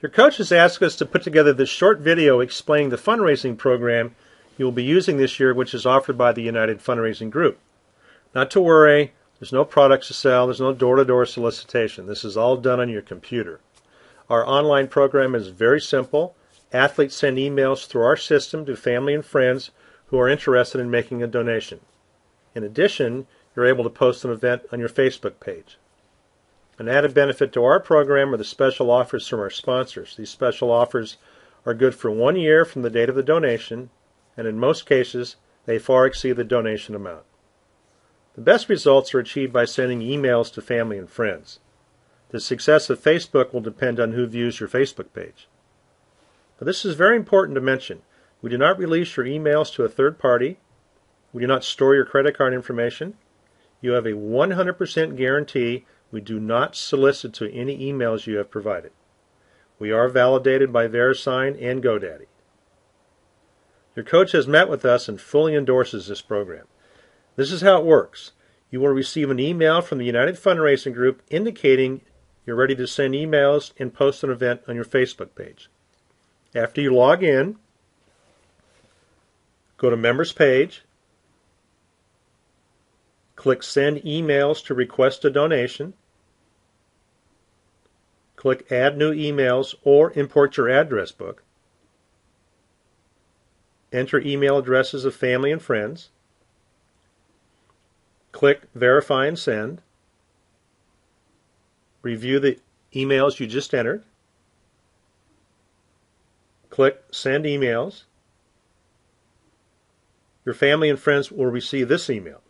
Your coach has asked us to put together this short video explaining the fundraising program you will be using this year, which is offered by the United Fundraising Group. Not to worry, there's no products to sell, there's no door to door solicitation. This is all done on your computer. Our online program is very simple. Athletes send emails through our system to family and friends who are interested in making a donation. In addition, you're able to post an event on your Facebook page. An added benefit to our program are the special offers from our sponsors. These special offers are good for one year from the date of the donation, and in most cases, they far exceed the donation amount. The best results are achieved by sending emails to family and friends. The success of Facebook will depend on who views your Facebook page. Now, this is very important to mention. We do not release your emails to a third party. We do not store your credit card information. You have a 100% guarantee we do not solicit to any emails you have provided. We are validated by VeriSign and GoDaddy. Your coach has met with us and fully endorses this program. This is how it works. You will receive an email from the United Fundraising Group indicating you're ready to send emails and post an event on your Facebook page. After you log in, go to Members page, Click Send Emails to request a donation. Click Add New Emails or import your address book. Enter email addresses of family and friends. Click Verify and Send. Review the emails you just entered. Click Send Emails. Your family and friends will receive this email.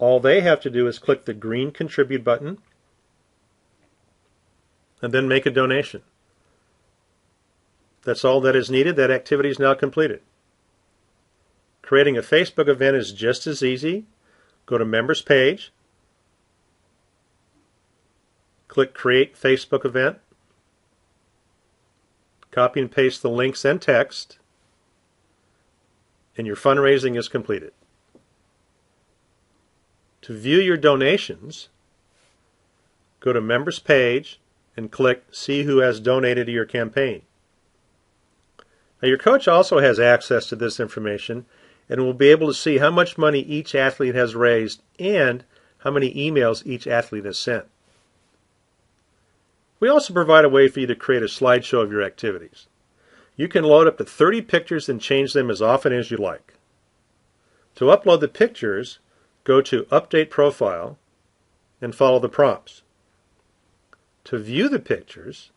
All they have to do is click the green Contribute button and then make a donation. That's all that is needed. That activity is now completed. Creating a Facebook event is just as easy. Go to Members page, click Create Facebook Event, copy and paste the links and text, and your fundraising is completed. To view your donations, go to Members page and click See Who Has Donated to Your campaign. Now, your coach also has access to this information and will be able to see how much money each athlete has raised and how many emails each athlete has sent. We also provide a way for you to create a slideshow of your activities. You can load up to 30 pictures and change them as often as you like. To upload the pictures, go to Update Profile and follow the prompts. To view the pictures,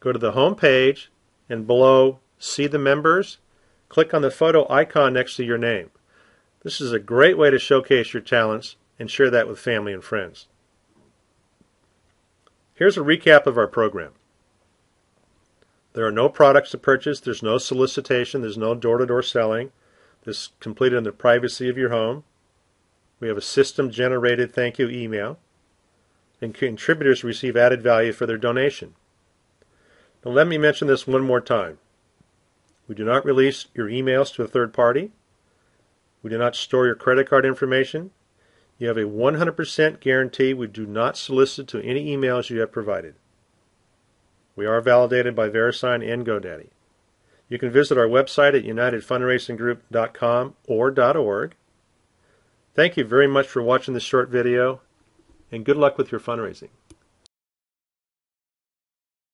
go to the home page and below See the Members, click on the photo icon next to your name. This is a great way to showcase your talents and share that with family and friends. Here's a recap of our program. There are no products to purchase, there's no solicitation, there's no door to door selling. This is completed in the privacy of your home. We have a system generated thank you email, and contributors receive added value for their donation. Now, let me mention this one more time. We do not release your emails to a third party. We do not store your credit card information. You have a 100% guarantee we do not solicit to any emails you have provided. We are validated by VeriSign and GoDaddy. You can visit our website at unitedfundraisinggroup.com or .org. Thank you very much for watching this short video, and good luck with your fundraising.